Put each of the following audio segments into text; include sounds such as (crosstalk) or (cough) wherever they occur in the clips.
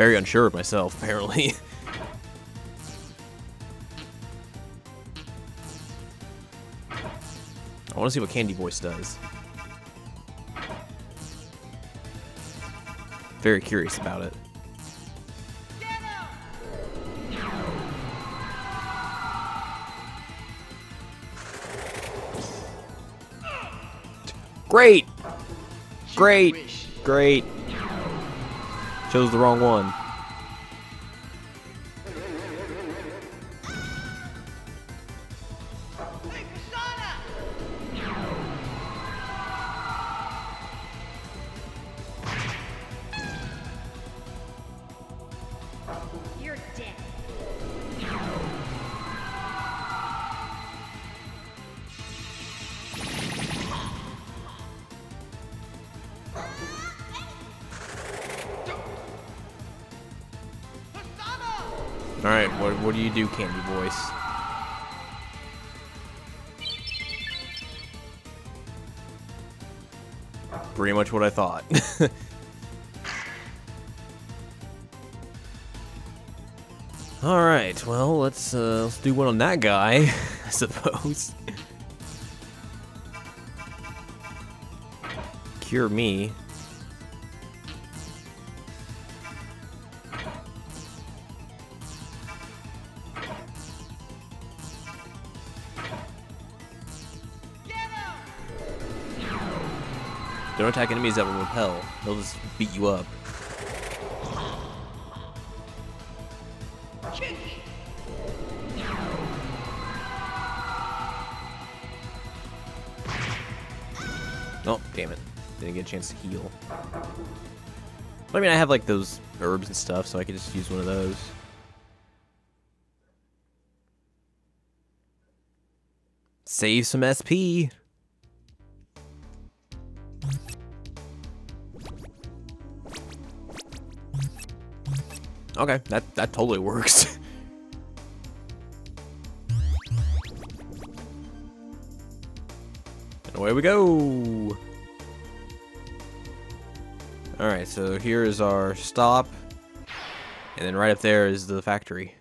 very unsure of myself, apparently. (laughs) I want to see what Candy Voice does. Very curious about it. Great! Great! Great! Chose the wrong one. Alright, what, what do you do, Candy Voice? Pretty much what I thought. (laughs) Alright, well, let's, uh, let's do one on that guy, (laughs) I suppose. Cure me. Attack enemies that will repel. They'll just beat you up. Oh, damn it. Didn't get a chance to heal. But, I mean, I have like those herbs and stuff, so I could just use one of those. Save some SP. Okay, that that totally works. (laughs) and away we go. All right, so here is our stop, and then right up there is the factory.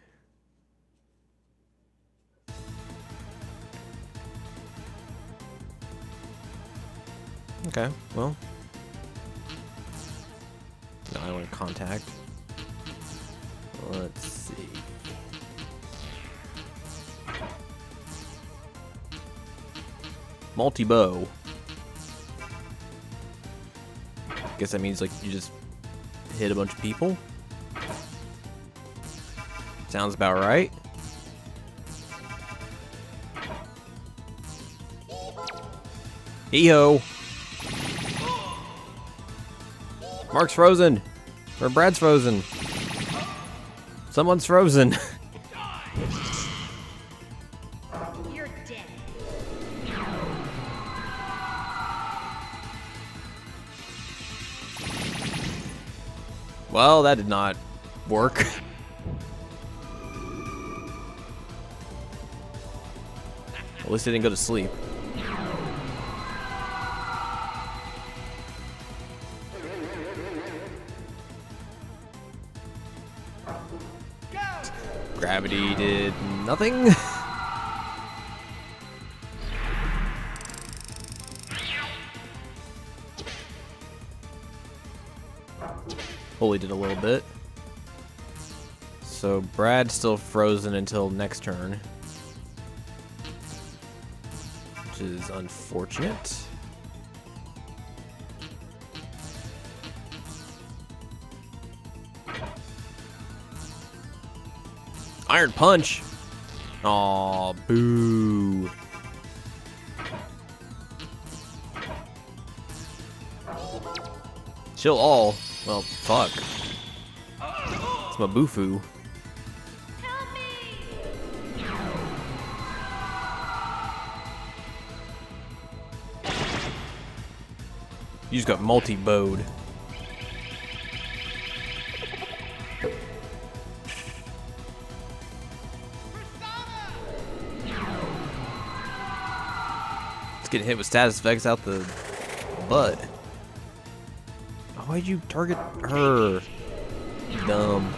Okay, well. No, I don't want to contact. Let's see. Multi-bow. Guess that means like you just hit a bunch of people. Sounds about right. Hee-ho! Mark's frozen! Or Brad's frozen. Someone's frozen. (laughs) You're dead. well, that did not work. (laughs) At least I didn't go to sleep. Gravity did nothing. (laughs) Holy did a little bit. So Brad's still frozen until next turn. Which is unfortunate. Iron Punch. Aw, boo. Chill all. Well, fuck. It's my me! You just got multi-bowed. Getting hit with status effects out the butt. Why'd you target her? Dumb.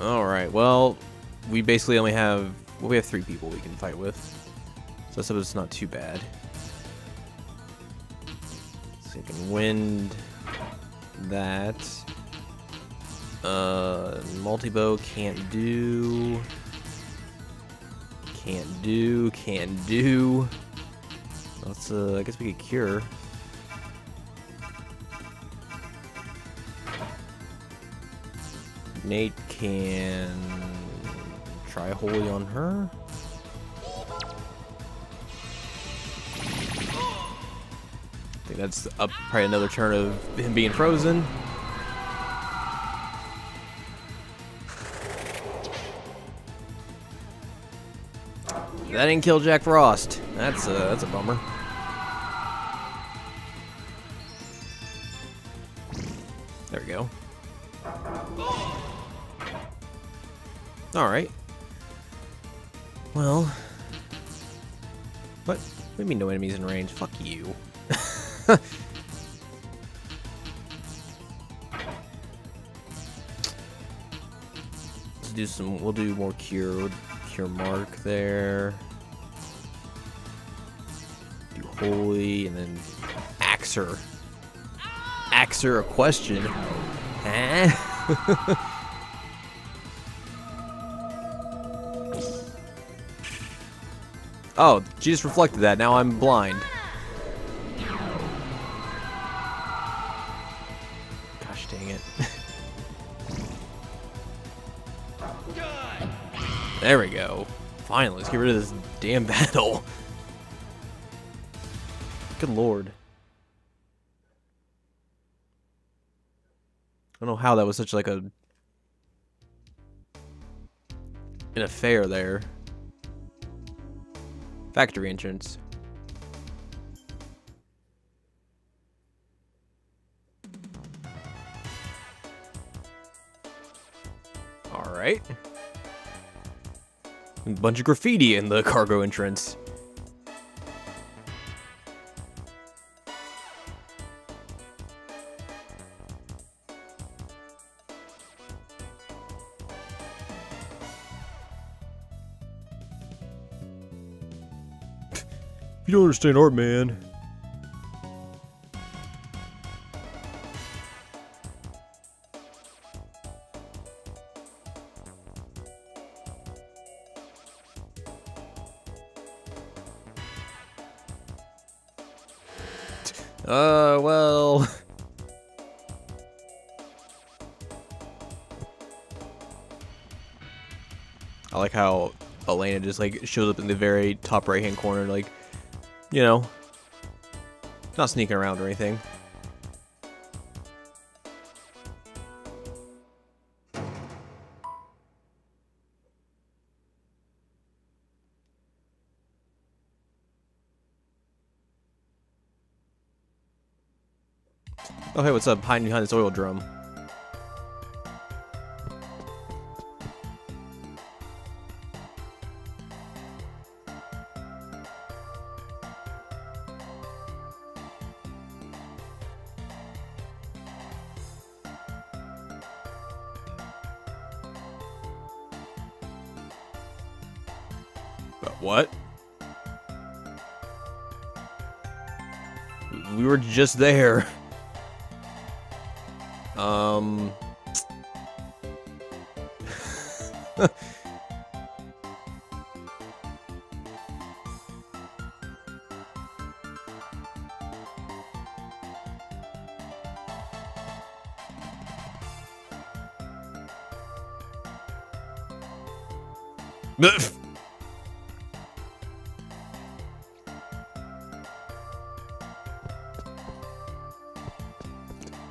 Alright, well, we basically only have, well, we have three people we can fight with. So I suppose it's not too bad. Can wind that. Uh, multi-bow can't do. Can't do, can't do. Let's, uh, I guess we could cure. Nate can try holy on her. Think that's up probably another turn of him being frozen. That didn't kill Jack Frost. That's a, that's a bummer. There we go. Alright. Well. What? What do you mean no enemies in range? Fuck you. (laughs) Let's do some, we'll do more cure, cure mark there. Do holy, and then axer. Axer a question. Huh? (laughs) Oh, she just reflected that. Now I'm blind. Dang it. there we go. Finally, let's get rid of this damn battle. Good lord. I don't know how that was such like a an affair there. Factory entrance. Alright. A bunch of graffiti in the cargo entrance. You don't understand art, man. I like how Elena just, like, shows up in the very top right-hand corner, like, you know, not sneaking around or anything. Oh, hey, what's up? Hiding behind this oil drum. What? We were just there. (laughs) Um... (laughs)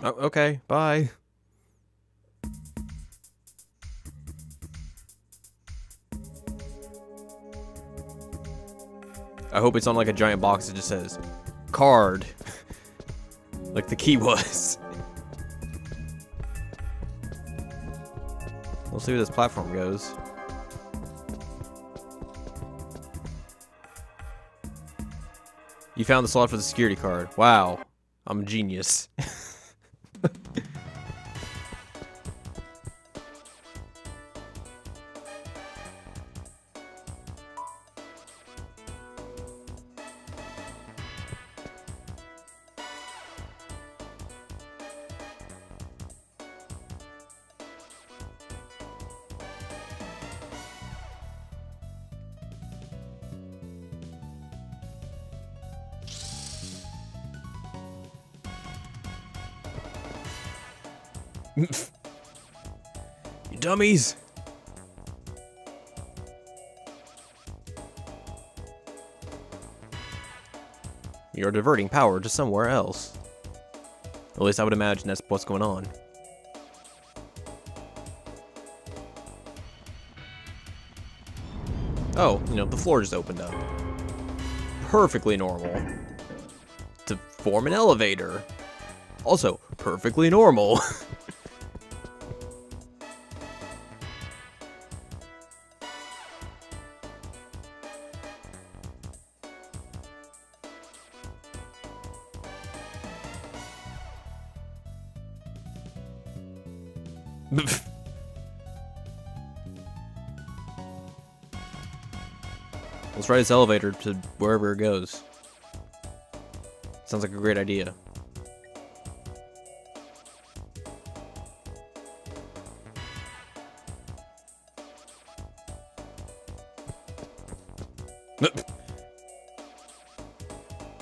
Oh, okay, bye. I hope it's on like a giant box that just says card. (laughs) like the key was. (laughs) we'll see where this platform goes. You found the slot for the security card. Wow. I'm a genius. (laughs) you dummies! You're diverting power to somewhere else. At least I would imagine that's what's going on. Oh, you know, the floor just opened up. Perfectly normal. To form an elevator. Also, perfectly normal. (laughs) Let's this elevator to wherever it goes. Sounds like a great idea.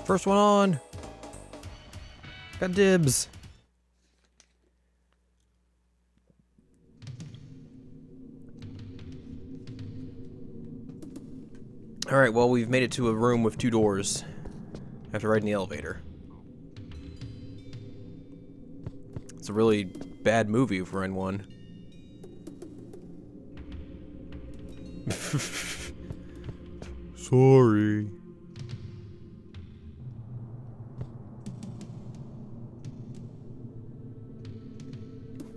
First one on. Got dibs. Alright, well, we've made it to a room with two doors. I have to ride in the elevator. It's a really bad movie if we're in one. (laughs) Sorry.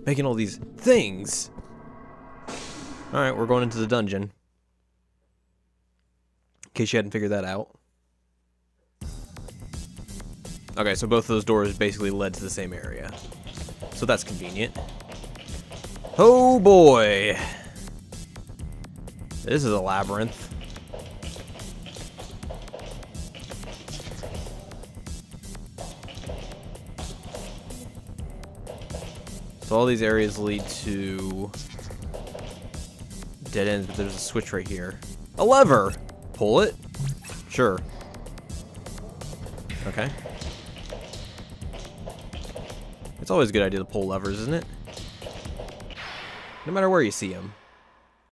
Making all these things. Alright, we're going into the dungeon. Case you hadn't figured that out. Okay, so both of those doors basically led to the same area. So that's convenient. Oh boy! This is a labyrinth. So all these areas lead to dead ends, but there's a switch right here. A lever! Pull it? Sure. Okay. It's always a good idea to pull levers, isn't it? No matter where you see them.